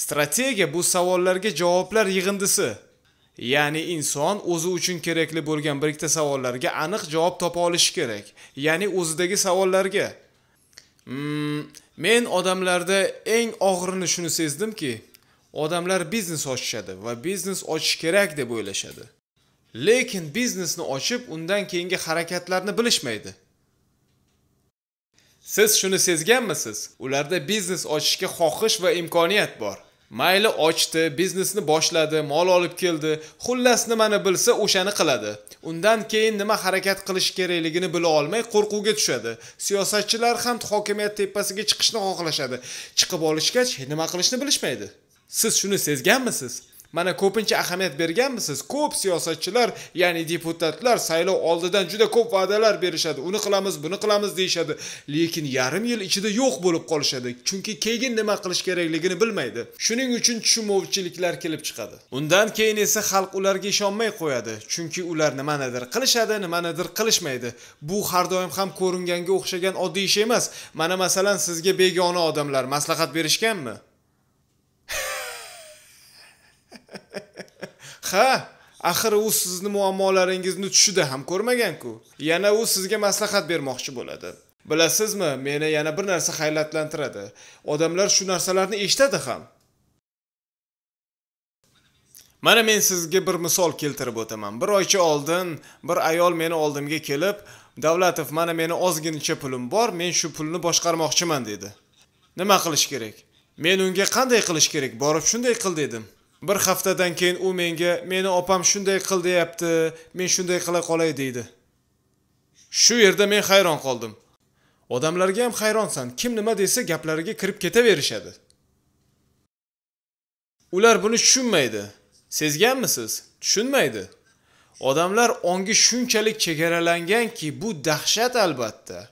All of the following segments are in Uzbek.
strategiya bu savollarga javoblar yig'indisi. Ya'ni inson o'zi uchun kerakli bo'lgan birikta savollarga aniq javob topa olishi kerak ya'ni o'zidagi savollarga. Hmm, men odamlarda eng og'irini shuni sezdimki odamlar biznes ochishadi va biznes ochish kerak deb o'ylashadi. Lekin biznesni ochib undan keyingi harakatlarni bilishmaydi. Siz shuni sezganmisiz? Ularda biznes ochishga xohish va imkoniyat bor. Mayli ochdi biznesni boshladi mol olib keldi. Xullas nimani bilsa o'shani qiladi. Undan keyin nima harakat qilish kerakligini bila olmay qo'rquvga tushadi. Siyosatchilar ham hokimiyat tepasiga chiqishni xohlashadi. Chiqib olishgach nima qilishni bilishmaydi. Siz shuni sezganmisiz? Mana ko'pincha ahamiyat berganmisiz? Ko'p siyosatchilar ya'ni deputatlar saylov oldidan juda ko'p va'dalar berishadi. Uni qilamiz buni qilamiz deyishadi. Lekin yarim yil ichida yo'q bo'lib qolishadi. Chunki keyin nima qilish kerakligini bilmaydi. Shuning uchun tushunmovchiliklar kelib chiqadi. Undan keyin esa xalq ularga ishonmay qo'yadi. Chunki ular nimanidir qilishadi nimanidir qilishmaydi. Bu har doim ham ko'ringanga o'xshagan oddiy ish emas. Mana masalan sizga begona odamlar maslahat berishganmi? Ha axir u sizni muammolaringizni tushida ham ko'rmagan-ku. yana u sizga maslahat bermoqchi bo'ladi. Bilasizmi meni yana bir narsa hayratlantiradi odamlar shu narsalarni eshitadi ham. Mana men sizga bir misol keltirib o'taman. Bir oycha oldin bir ayol meni oldimga kelib davlatov mana meni ozginacha pulim bor men shu pulni boshqarmoqchiman dedi. Nima qilish kerak? Men unga qanday qilish kerak? Borib shunday qil dedim. Bir haftadan keyin u menga meni opam shunday qil deyapti men shunday qila qolay deydi. Shu yerda men hayron qoldim. Odamlarga ham hayronsan kim nima desa gaplariga kirib ketaverishadi. Ular buni tushunmaydi. Sezganmisiz? Tushunmaydi. Odamlar ongi shunchalik chegaralanganki bu dahshat albatta.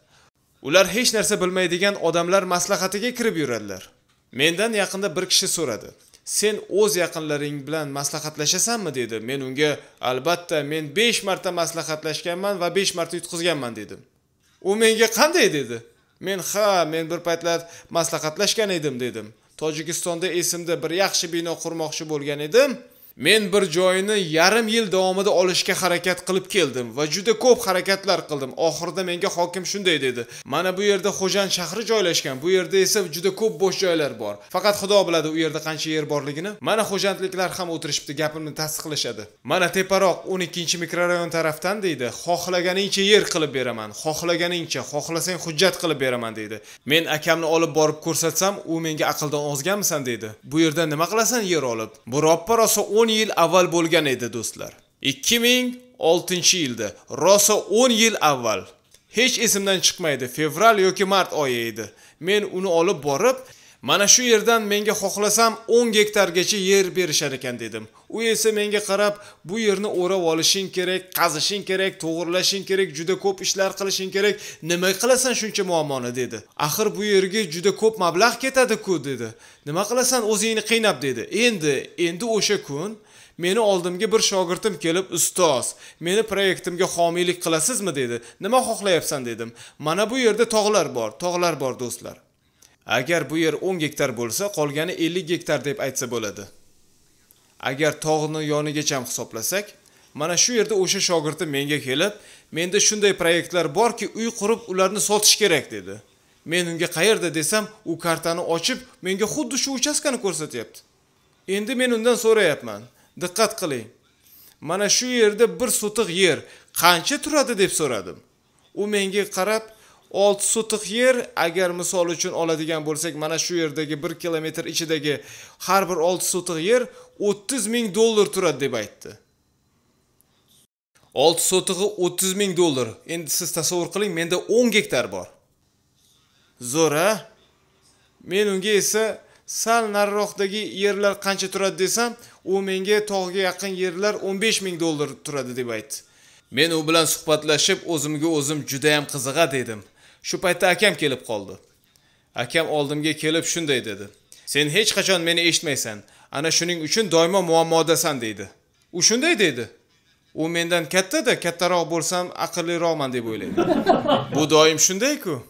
Ular hech narsa bilmaydigan odamlar maslahatiga kirib yuradilar. Mendan yaqinda bir kishi so'radi. Sen o'z yaqinlaring bilan maslahatlashasanmi dedi. Men unga albatta men 5 marta maslahatlashganman va 5 marta yutqizganman dedim. U menga qanday dedi. Men ha men bir paytlar maslahatlashgan edim dedim. Tojikistonda esimda bir yaxshi bino qurmoqchi bo'lgan edim. Men bir joyni yarim yil davomida olishga harakat qilib keldim va juda ko'p harakatlar qildim. Oxirida menga hokim shunday dedi. Mana bu yerda xo'jan shahri joylashgan bu yerda esa juda ko'p bo'sh joylar bor. Faqat xudo biladi u yerda qancha yer borligini. Mana xo'jandliklar ham o'tirishibdi gapimni tasdiqlashadi. Mana teparoq 12 mikrorayon tarafdan deydi. Xohlaganingcha yer qilib beraman. Xohlaganingcha xohlasang hujjat qilib beraman deydi. Men akamni olib borib ko'rsatsam u menga aqldan ozganmisan deydi. Bu yerda nima qilasan yer olib? Bu roppa rosa 10 yil avval bo'lgan edi do'stlar. 2006 yilda rosa 10 yil avval. Hech esimdan chiqmaydi fevral yoki mart oyi edi. Men uni olib borib mana shu yerdan menga xohlasam 10 gektargacha yer berishar ekan dedim. U esa menga qarab bu yerni o'rab olishing kerak qazishing kerak to'g'irlashing kerak juda ko'p ishlar qilishing kerak. Nima qilasan shuncha muammoni dedi. Axir bu yerga juda ko'p mablag' ketadi-ku dedi. Nima qilasan o'zingni qiynab dedi. Endi endi o'sha kun meni oldimga bir shogirdim kelib ustoz meni proyektimga homiylik qilasizmi dedi. Nima xohlayapsan dedim. Mana bu yerda tog'lar bor tog'lar bor do'stlar. Agar bu yer 10 gektar bo'lsa qolgani 50 gektar deb aytsa bo'ladi. Agar tog'ni yonigacha ham hisoblasak mana shu yerda o'sha shogirdi menga kelib menda shunday proyektlar borki uy qurib ularni sotish kerak dedi. Men unga qayerda desam u kartani ochib menga xuddi shu uchastkani ko'rsatyapti. Endi men undan so'rayapman diqqat qiling. Mana shu yerda bir sotiq yer qancha turadi deb so'radim. U menga qarab 6 sotiq yer agar misol uchun oladigan bo'lsak mana shu yerdagi 1 kilometr ichidagi har bir 6 sotiq yer 30 ming dollar turadi deb aytdi. 6 sotig'i 30 ming dollar. Endi siz tasavvur qiling menda 10 gektar bor. Zo'r a men unga esa sal nariroqdagi yerlar qancha turadi desam u menga tog'ga yaqin yerlar 15 ming dollar turadi deb aytdi. Men u bilan suhbatlashib o'zimga o'zim juda ham qiziqa dedim. Shu paytda akam kelib qoldi. Akam oldimga kelib shunday dedi. Sen hech qachon meni eshitmaysan. Ana shuning uchun doimo muammodasan deydi. U shunday deydi u mendan kattada kattaroq bo'lsam aqlliroqman deb o'ylaydi. Bu doim shunday-ku.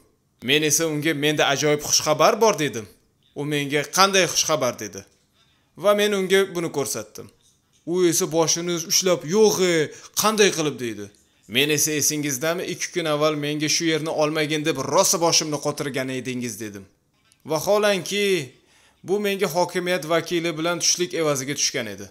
Men esa unga menda ajoyib xushxabar bor dedim. U menga qanday xushxabar dedi. Va men unga buni ko'rsatdim. U esa boshini ushlab yo'g'e qanday qilib? deydi men esa esingizdami ikki kun avval menga shu yerni olmagin deb rosa boshimni qotirgan edingiz dedim. Vaholanki bu menga hokimiyat vakili bilan tushlik evaziga tushgan edi.